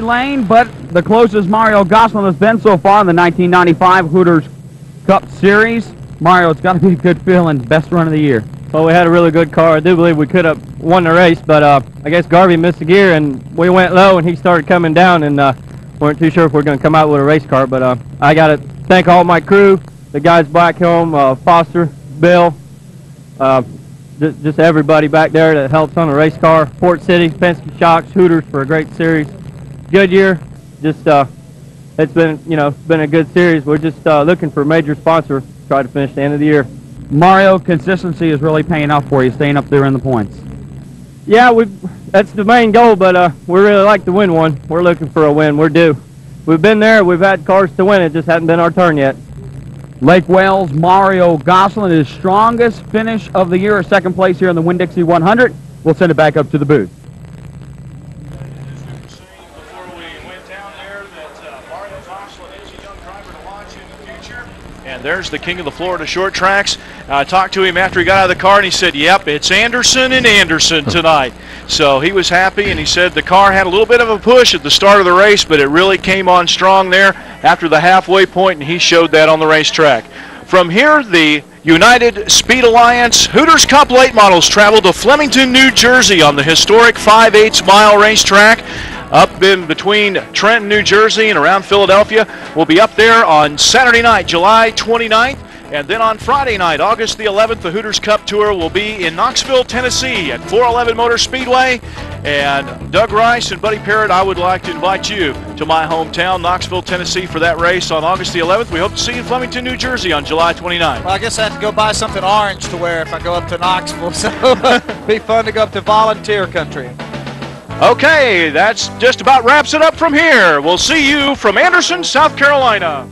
lane, but the closest Mario Gosselin has been so far in the 1995 Hooters Cup Series. Mario, it's got to be a good feeling. Best run of the year. Well, we had a really good car. I do believe we could have won the race, but uh, I guess Garvey missed a gear, and we went low, and he started coming down, and uh, weren't too sure if we are going to come out with a race car. But uh, I got to thank all my crew, the guys back home, uh, Foster, Bill, uh, just, just everybody back there that helps on the race car. Port City, Penske Shocks, Hooters for a great series. Goodyear, just uh, it's been you know been a good series. We're just uh, looking for a major sponsor try to finish the end of the year. Mario, consistency is really paying off for you, staying up there in the points. Yeah, we that's the main goal, but uh, we really like to win one. We're looking for a win. We're due. We've been there. We've had cars to win. It just hasn't been our turn yet. Lake Wales, Mario Gosselin, his strongest finish of the year, second place here in the Winn-Dixie 100. We'll send it back up to the booth. And there's the king of the Florida short tracks. I talked to him after he got out of the car, and he said, yep, it's Anderson and Anderson tonight. so he was happy, and he said the car had a little bit of a push at the start of the race, but it really came on strong there after the halfway point, and he showed that on the racetrack. From here, the United Speed Alliance Hooters Cup late models travel to Flemington, New Jersey on the historic 5 8 mile racetrack up in between Trenton, New Jersey and around Philadelphia. We'll be up there on Saturday night, July 29th. And then on Friday night, August the 11th, the Hooters Cup Tour will be in Knoxville, Tennessee at 411 Motor Speedway. And Doug Rice and Buddy Parrott, I would like to invite you to my hometown, Knoxville, Tennessee, for that race on August the 11th. We hope to see you in Flemington, New Jersey on July 29th. Well, I guess I have to go buy something orange to wear if I go up to Knoxville. So be fun to go up to volunteer country. Okay, that's just about wraps it up from here. We'll see you from Anderson, South Carolina.